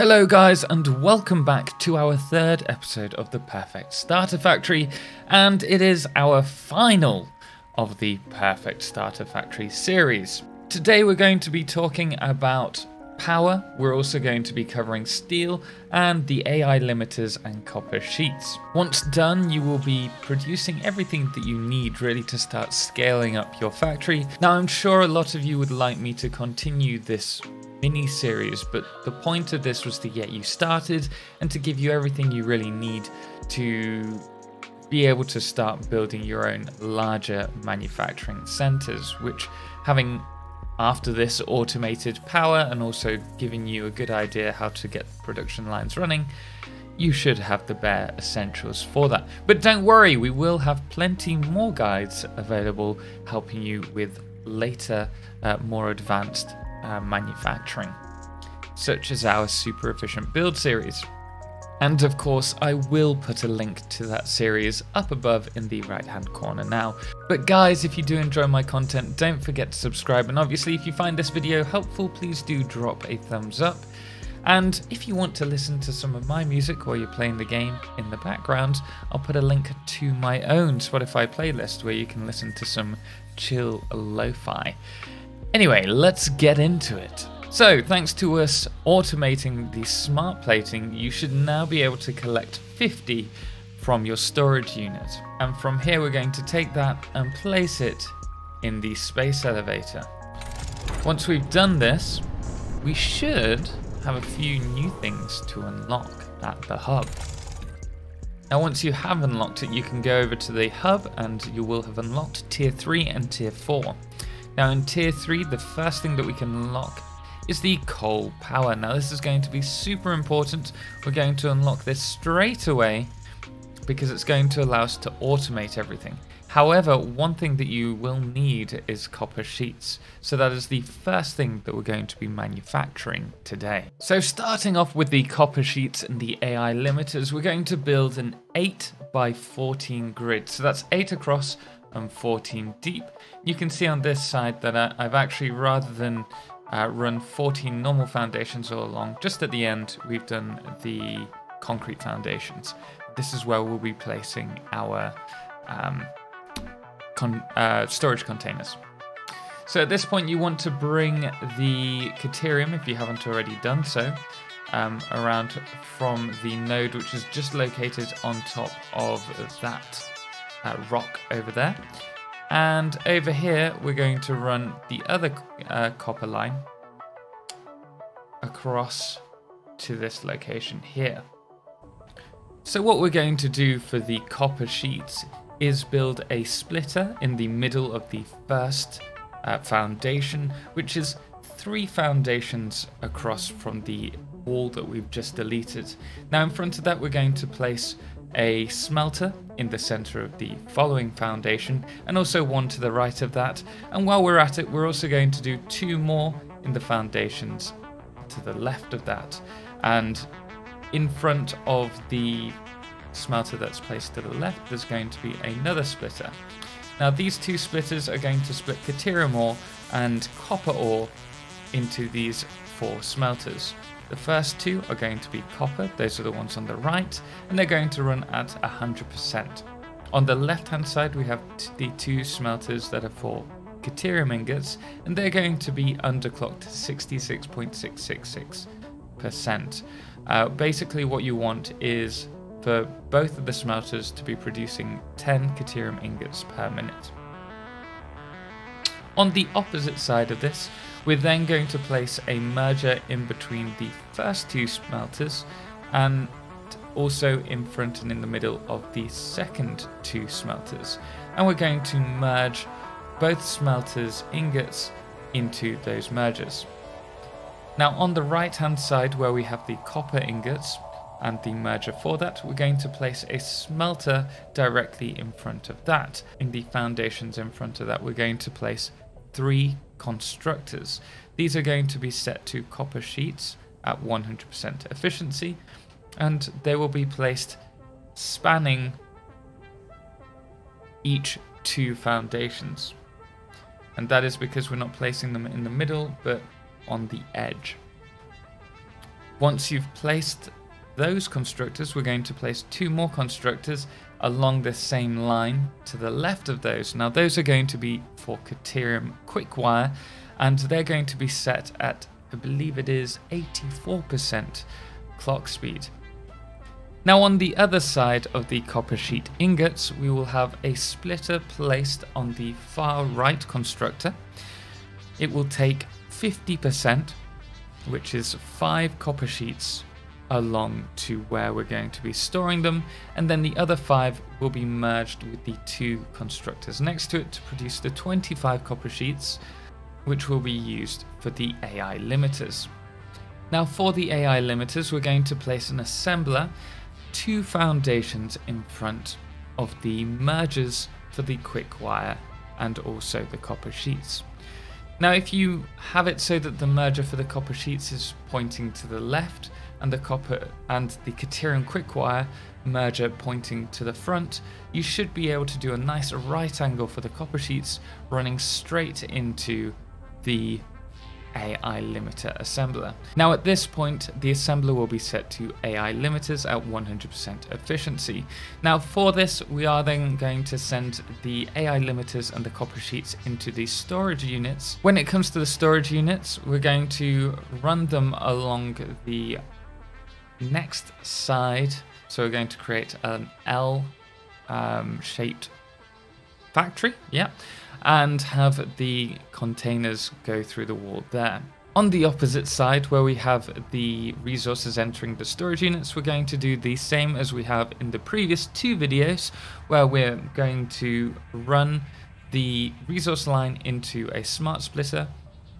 Hello, guys, and welcome back to our third episode of the Perfect Starter Factory, and it is our final of the Perfect Starter Factory series. Today, we're going to be talking about power, we're also going to be covering steel and the AI limiters and copper sheets. Once done, you will be producing everything that you need really to start scaling up your factory. Now, I'm sure a lot of you would like me to continue this mini series, but the point of this was to get you started and to give you everything you really need to be able to start building your own larger manufacturing centers, which having after this automated power and also giving you a good idea how to get production lines running, you should have the bare essentials for that. But don't worry, we will have plenty more guides available helping you with later, uh, more advanced uh, manufacturing, such as our super efficient build series. And of course, I will put a link to that series up above in the right hand corner now. But guys, if you do enjoy my content, don't forget to subscribe. And obviously, if you find this video helpful, please do drop a thumbs up. And if you want to listen to some of my music while you're playing the game in the background, I'll put a link to my own Spotify playlist where you can listen to some chill lo fi. Anyway, let's get into it. So, thanks to us automating the smart plating, you should now be able to collect 50 from your storage unit. And from here, we're going to take that and place it in the space elevator. Once we've done this, we should have a few new things to unlock at the hub. Now once you have unlocked it, you can go over to the hub and you will have unlocked tier 3 and tier 4. Now in tier 3, the first thing that we can unlock is the coal power. Now this is going to be super important. We're going to unlock this straight away because it's going to allow us to automate everything. However, one thing that you will need is copper sheets. So that is the first thing that we're going to be manufacturing today. So starting off with the copper sheets and the AI limiters, we're going to build an 8 by 14 grid. So that's 8 across and 14 deep. You can see on this side that I, have actually, rather than uh, run 14 normal foundations all along, just at the end, we've done the concrete foundations. This is where we'll be placing our um, con uh, storage containers. So at this point, you want to bring the Caterium, if you haven't already done so, um, around from the node which is just located on top of that rock over there. And over here, we're going to run the other uh, copper line across to this location here. So what we're going to do for the copper sheets is build a splitter in the middle of the first uh, foundation, which is three foundations across from the wall that we've just deleted. Now in front of that, we're going to place a smelter in the center of the following foundation and also one to the right of that. And while we're at it, we're also going to do two more in the foundations to the left of that. And in front of the smelter that's placed to the left, there's going to be another splitter. Now these two splitters are going to split Caterium ore and copper ore into these four smelters. The first two are going to be copper, those are the ones on the right, and they're going to run at 100%. On the left hand side, we have the two smelters that are for Caterium ingots, and they're going to be underclocked 66.666%. Uh, basically, what you want is for both of the smelters to be producing 10 Caterium ingots per minute. On the opposite side of this, we're then going to place a merger in between the first two smelters and also in front and in the middle of the second two smelters. And we're going to merge both smelters' ingots into those mergers. Now on the right hand side where we have the copper ingots and the merger for that, we're going to place a smelter directly in front of that. In the foundations in front of that, we're going to place three constructors. These are going to be set to copper sheets at 100% efficiency and they will be placed spanning each two foundations. And that is because we're not placing them in the middle but on the edge. Once you've placed those constructors, we're going to place two more constructors along this same line to the left of those. Now those are going to be for Caterium Quickwire and they're going to be set at, I believe it is 84% clock speed. Now on the other side of the copper sheet ingots, we will have a splitter placed on the far right constructor. It will take 50%, which is 5 copper sheets along to where we're going to be storing them, and then the other 5 will be merged with the two constructors next to it to produce the 25 copper sheets, which will be used for the AI limiters. Now for the AI limiters, we're going to place an assembler two foundations in front of the mergers for the quick wire and also the copper sheets. Now if you have it so that the merger for the copper sheets is pointing to the left and the copper and the Caterium quick wire merger pointing to the front, you should be able to do a nice right angle for the copper sheets running straight into the AI limiter assembler. Now at this point, the assembler will be set to AI limiters at 100% efficiency. Now for this, we are then going to send the AI limiters and the copper sheets into the storage units. When it comes to the storage units, we're going to run them along the next side. So we're going to create an L um, shaped factory. Yeah and have the containers go through the wall there. On the opposite side, where we have the resources entering the storage units, we're going to do the same as we have in the previous two videos, where we're going to run the resource line into a smart splitter,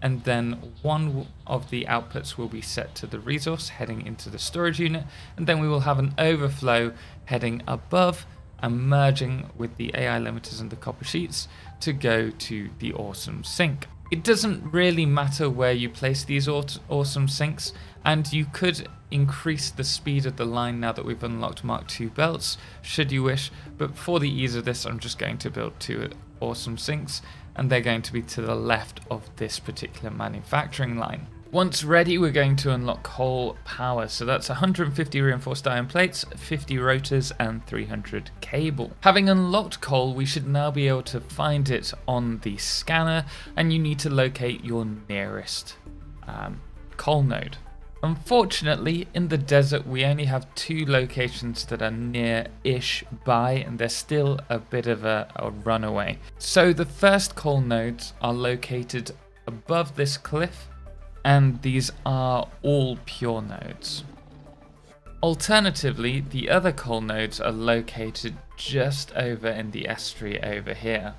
and then one of the outputs will be set to the resource heading into the storage unit, and then we will have an overflow heading above and merging with the AI limiters and the copper sheets to go to the awesome sink. It doesn't really matter where you place these awesome sinks, and you could increase the speed of the line now that we've unlocked Mark II belts, should you wish, but for the ease of this, I'm just going to build two uh, awesome sinks, and they're going to be to the left of this particular manufacturing line. Once ready, we're going to unlock coal power. So that's 150 reinforced iron plates, 50 rotors, and 300 cable. Having unlocked coal, we should now be able to find it on the scanner, and you need to locate your nearest um, coal node. Unfortunately, in the desert, we only have two locations that are near-ish by, and they're still a bit of a, a runaway. So the first coal nodes are located above this cliff, and these are all pure nodes. Alternatively, the other coal nodes are located just over in the estuary over here.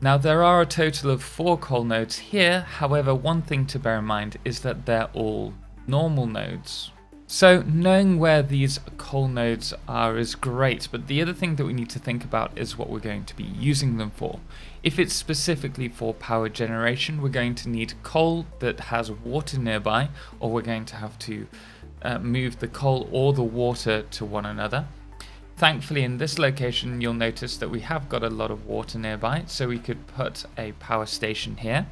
Now there are a total of four coal nodes here, however one thing to bear in mind is that they're all normal nodes. So knowing where these coal nodes are is great, but the other thing that we need to think about is what we're going to be using them for. If it's specifically for power generation, we're going to need coal that has water nearby, or we're going to have to uh, move the coal or the water to one another. Thankfully in this location you'll notice that we have got a lot of water nearby, so we could put a power station here.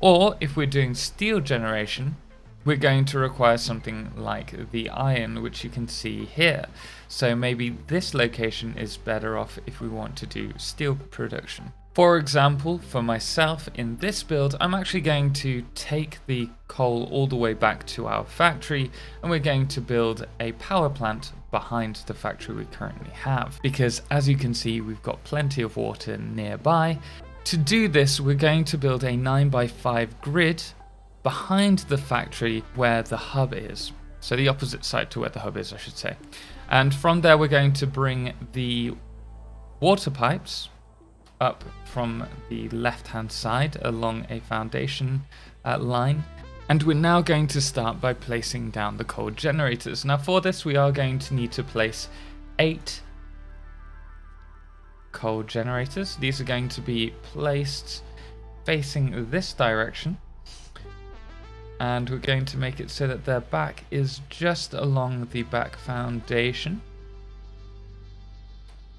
Or if we're doing steel generation, we're going to require something like the iron, which you can see here. So maybe this location is better off if we want to do steel production. For example, for myself in this build, I'm actually going to take the coal all the way back to our factory and we're going to build a power plant behind the factory we currently have. Because as you can see, we've got plenty of water nearby. To do this, we're going to build a 9x5 grid behind the factory where the hub is. So the opposite side to where the hub is, I should say. And from there, we're going to bring the water pipes up from the left-hand side along a foundation uh, line. And we're now going to start by placing down the coal generators. Now for this, we are going to need to place eight coal generators. These are going to be placed facing this direction and we're going to make it so that their back is just along the back foundation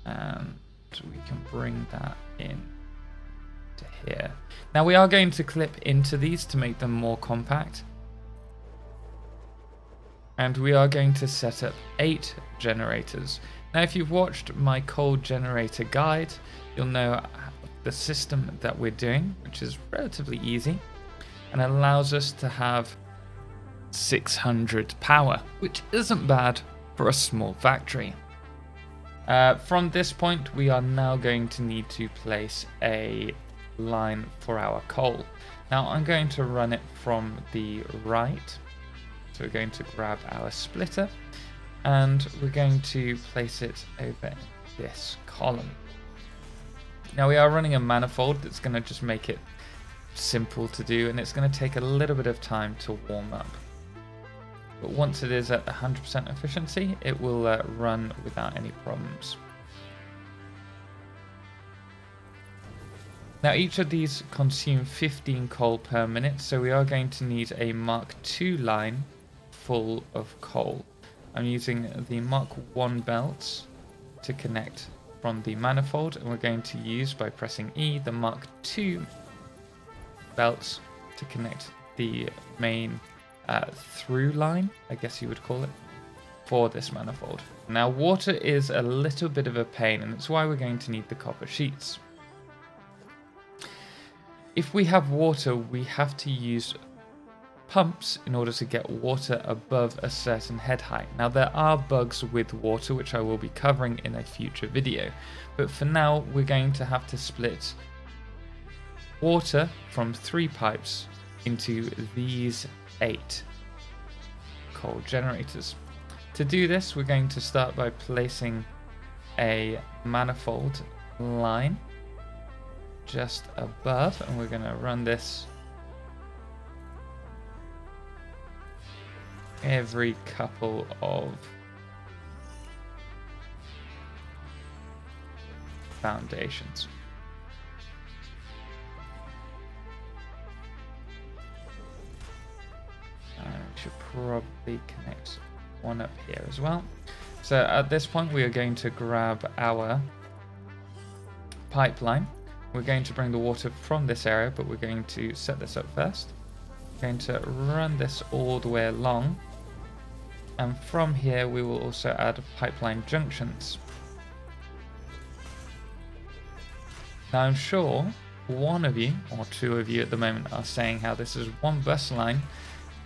and we can bring that in to here. Now we are going to clip into these to make them more compact And we are going to set up eight generators. Now, if you've watched my coal generator guide, you'll know the system that we're doing, which is relatively easy and allows us to have 600 power, which isn't bad for a small factory. Uh, from this point, we are now going to need to place a line for our coal. Now I'm going to run it from the right. So we're going to grab our splitter and we're going to place it over this column. Now we are running a manifold that's going to just make it simple to do and it's going to take a little bit of time to warm up. But once it is at 100% efficiency, it will uh, run without any problems. Now each of these consume 15 coal per minute, so we are going to need a Mark II line full of coal. I'm using the Mark I belts to connect from the manifold, and we're going to use, by pressing E, the Mark II belts to connect the main uh, through line, I guess you would call it, for this manifold. Now water is a little bit of a pain, and that's why we're going to need the copper sheets. If we have water, we have to use pumps in order to get water above a certain head height. Now there are bugs with water which I will be covering in a future video, but for now we're going to have to split water from three pipes into these eight coal generators. To do this we're going to start by placing a manifold line just above and we're going to run this every couple of foundations. Should probably connect one up here as well. So at this point we are going to grab our pipeline we're going to bring the water from this area, but we're going to set this up first. We're going to run this all the way along. And from here, we will also add pipeline junctions. Now, I'm sure one of you, or two of you at the moment, are saying how this is one bus line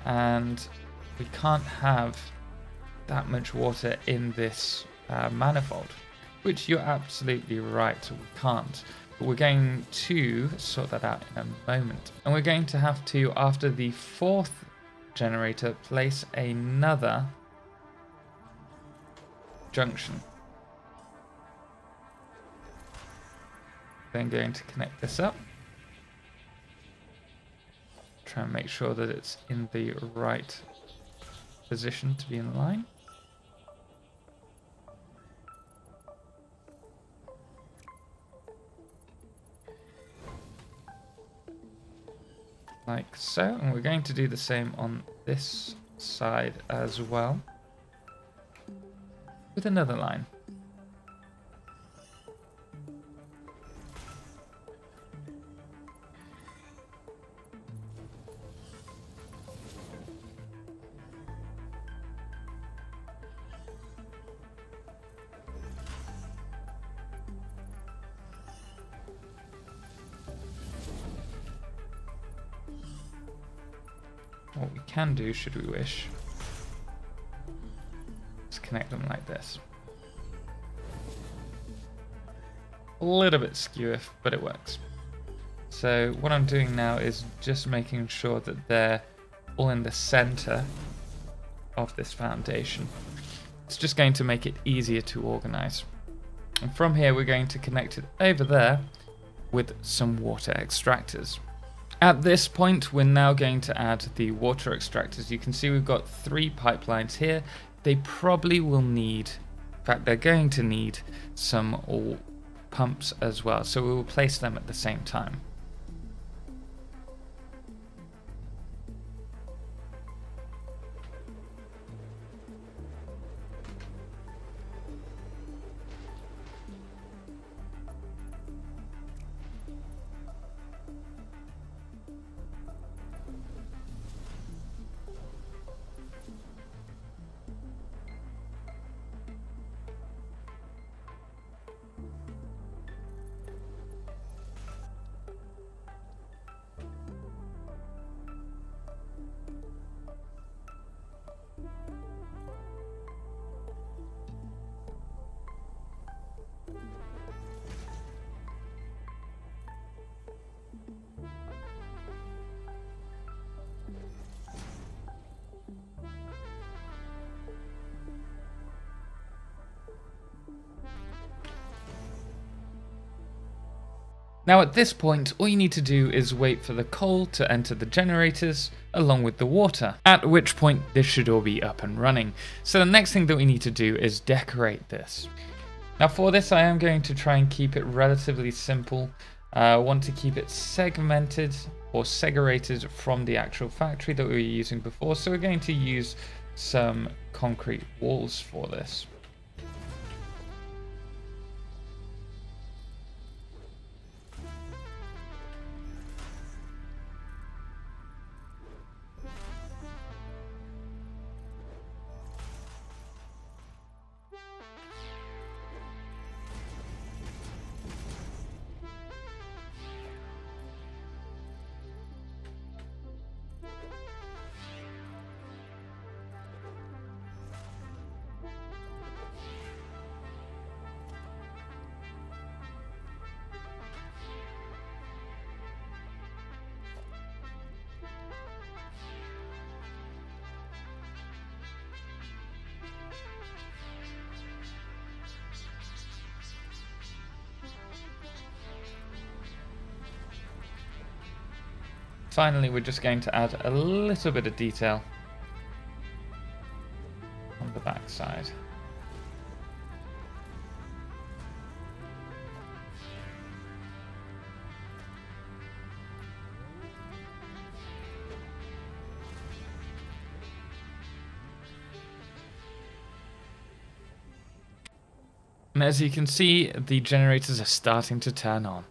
and we can't have that much water in this uh, manifold. Which you're absolutely right, we can't. But we're going to sort that out in a moment. And we're going to have to, after the fourth generator, place another junction. Then going to connect this up. Try and make sure that it's in the right position to be in line. like so. And we're going to do the same on this side as well with another line. Can do, should we wish, is connect them like this. A little bit skew but it works. So what I'm doing now is just making sure that they're all in the center of this foundation. It's just going to make it easier to organize. And from here, we're going to connect it over there with some water extractors. At this point, we're now going to add the water extractors. You can see we've got three pipelines here. They probably will need, in fact, they're going to need some pumps as well. So we will place them at the same time. Now at this point, all you need to do is wait for the coal to enter the generators along with the water, at which point this should all be up and running. So the next thing that we need to do is decorate this. Now for this I am going to try and keep it relatively simple. Uh, I want to keep it segmented or segregated from the actual factory that we were using before, so we're going to use some concrete walls for this. Finally, we're just going to add a little bit of detail on the back side. And as you can see, the generators are starting to turn on.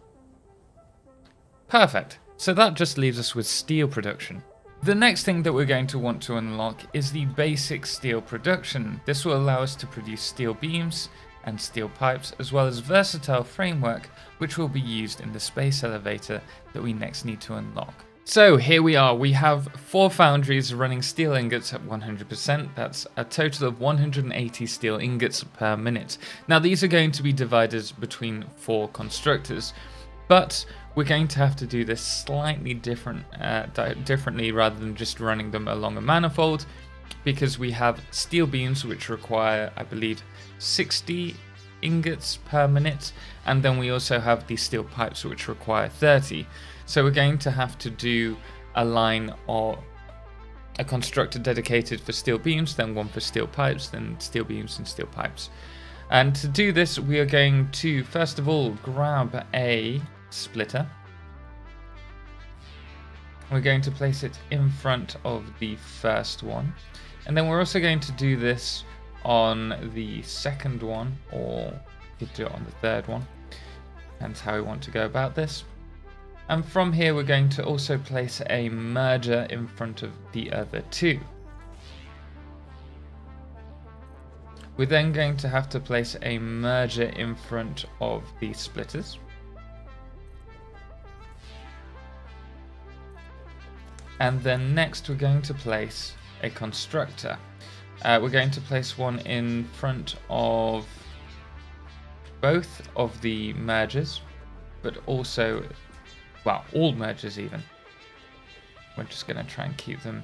Perfect. So that just leaves us with steel production. The next thing that we're going to want to unlock is the basic steel production. This will allow us to produce steel beams and steel pipes, as well as versatile framework, which will be used in the space elevator that we next need to unlock. So here we are, we have four foundries running steel ingots at 100%, that's a total of 180 steel ingots per minute. Now these are going to be divided between four constructors, but we're going to have to do this slightly different, uh, differently rather than just running them along a manifold because we have steel beams which require, I believe, 60 ingots per minute, and then we also have these steel pipes which require 30. So we're going to have to do a line or a constructor dedicated for steel beams, then one for steel pipes, then steel beams and steel pipes. And to do this, we are going to first of all grab a splitter. We're going to place it in front of the first one. And then we're also going to do this on the second one, or you could do it on the third one. Depends how we want to go about this. And from here, we're going to also place a merger in front of the other two. We're then going to have to place a merger in front of the splitters. And then next we're going to place a constructor. Uh, we're going to place one in front of both of the mergers, but also, well, all mergers even. We're just going to try and keep them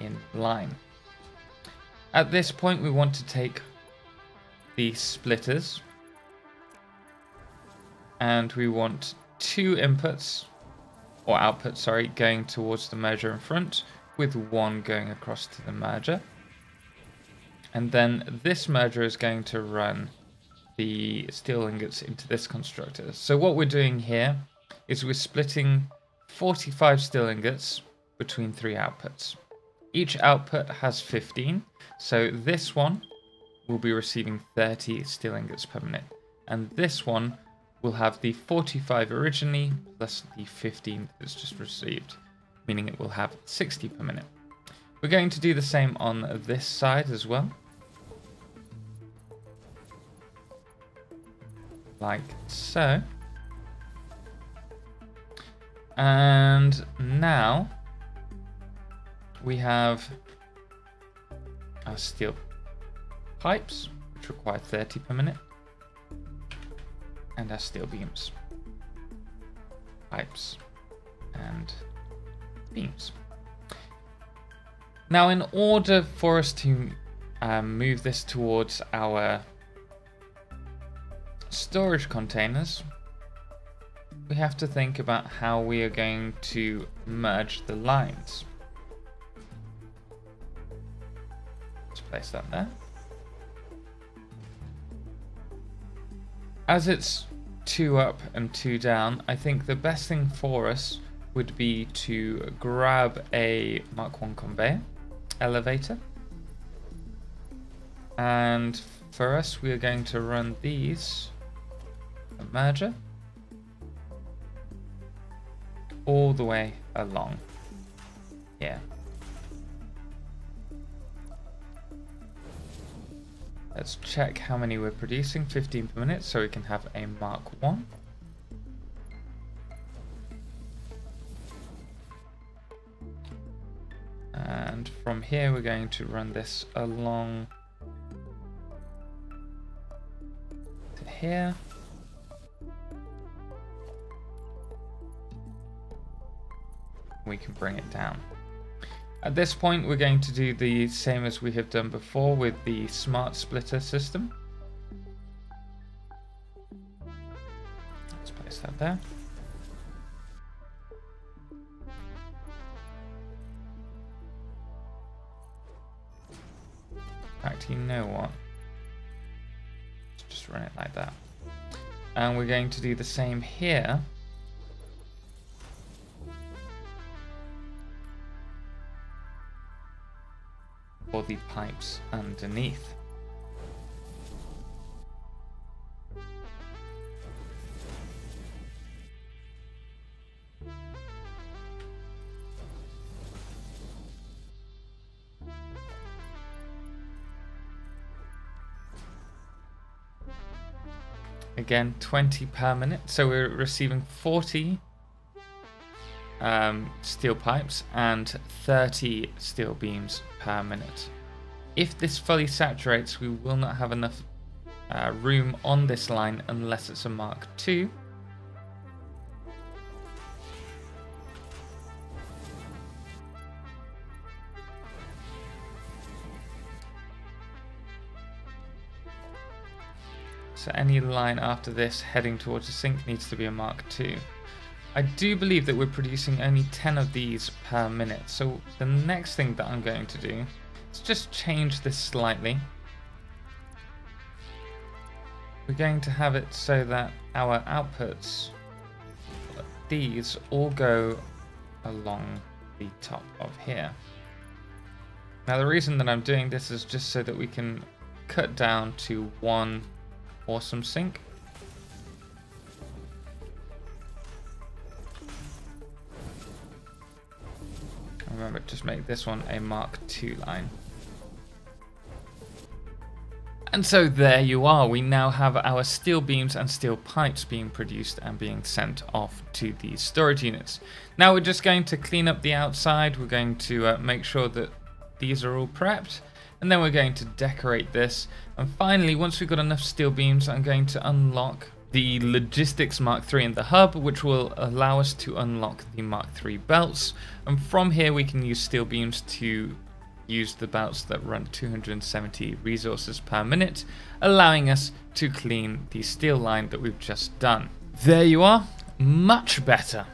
in line. At this point, we want to take the splitters and we want two inputs or output, sorry, going towards the merger in front with one going across to the merger. And then this merger is going to run the steel ingots into this constructor. So what we're doing here is we're splitting 45 steel ingots between three outputs. Each output has 15, so this one will be receiving 30 steel ingots per minute. And this one we'll have the 45 originally plus the 15 that's just received, meaning it will have 60 per minute. We're going to do the same on this side as well. Like so. And now we have our steel pipes, which require 30 per minute and steel beams, pipes, and beams. Now, in order for us to um, move this towards our storage containers, we have to think about how we are going to merge the lines. Let's place that there. As it's two up and two down, I think the best thing for us would be to grab a Mark 1 conveyor elevator. And for us, we are going to run these, a merger, all the way along. Yeah. Let's check how many we're producing, 15 per minute, so we can have a Mark 1. And from here we're going to run this along to here. We can bring it down. At this point, we're going to do the same as we have done before with the smart splitter system. Let's place that there. In fact, you know what? Let's just run it like that. And we're going to do the same here. The pipes underneath. Again, 20 per minute. So we're receiving 40 um, steel pipes and 30 steel beams per minute. If this fully saturates, we will not have enough uh, room on this line unless it's a Mark II. So any line after this heading towards the sink needs to be a Mark II. I do believe that we're producing only 10 of these per minute. So the next thing that I'm going to do is just change this slightly. We're going to have it so that our outputs, these all go along the top of here. Now the reason that I'm doing this is just so that we can cut down to one awesome sink. Remember, just make this one a Mark II line. And so there you are, we now have our steel beams and steel pipes being produced and being sent off to these storage units. Now we're just going to clean up the outside, we're going to uh, make sure that these are all prepped, and then we're going to decorate this. And finally, once we've got enough steel beams, I'm going to unlock the Logistics Mark III in the hub, which will allow us to unlock the Mark III belts. And from here, we can use steel beams to use the belts that run 270 resources per minute, allowing us to clean the steel line that we've just done. There you are, much better.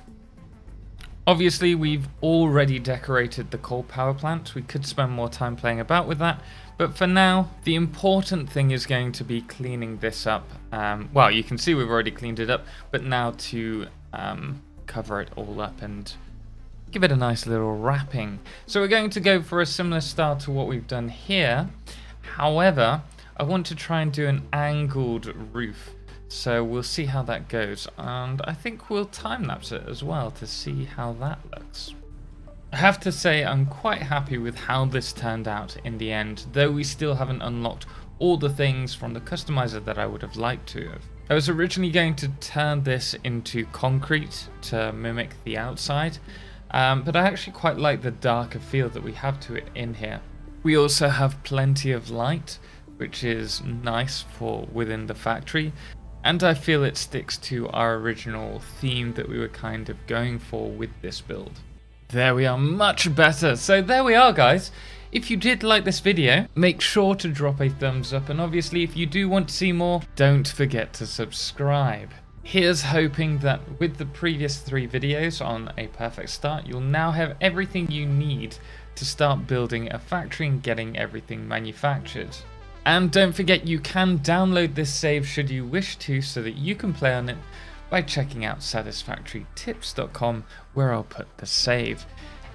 Obviously, we've already decorated the coal power plant. We could spend more time playing about with that. But for now, the important thing is going to be cleaning this up. Um, well, you can see we've already cleaned it up, but now to um, cover it all up and give it a nice little wrapping. So we're going to go for a similar style to what we've done here. However, I want to try and do an angled roof. So we'll see how that goes. And I think we'll time lapse it as well to see how that looks. I have to say I'm quite happy with how this turned out in the end, though we still haven't unlocked all the things from the customizer that I would have liked to have. I was originally going to turn this into concrete to mimic the outside, um, but I actually quite like the darker feel that we have to it in here. We also have plenty of light, which is nice for within the factory, and I feel it sticks to our original theme that we were kind of going for with this build. There we are, much better. So there we are, guys. If you did like this video, make sure to drop a thumbs up. And obviously, if you do want to see more, don't forget to subscribe. Here's hoping that with the previous three videos on a perfect start, you'll now have everything you need to start building a factory and getting everything manufactured. And don't forget you can download this save should you wish to so that you can play on it by checking out satisfactorytips.com where I'll put the save.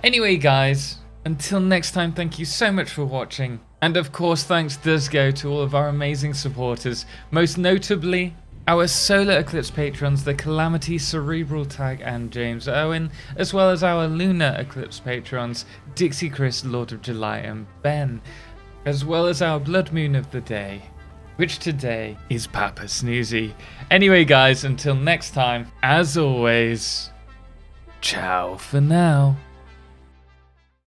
Anyway guys, until next time thank you so much for watching and of course thanks does go to all of our amazing supporters, most notably our Solar Eclipse patrons, the Calamity, Cerebral Tag, and James Owen, as well as our Lunar Eclipse patrons, Dixie Chris, Lord of July, and Ben, as well as our Blood Moon of the day, which today is Papa Snoozy. Anyway, guys, until next time, as always, ciao for now.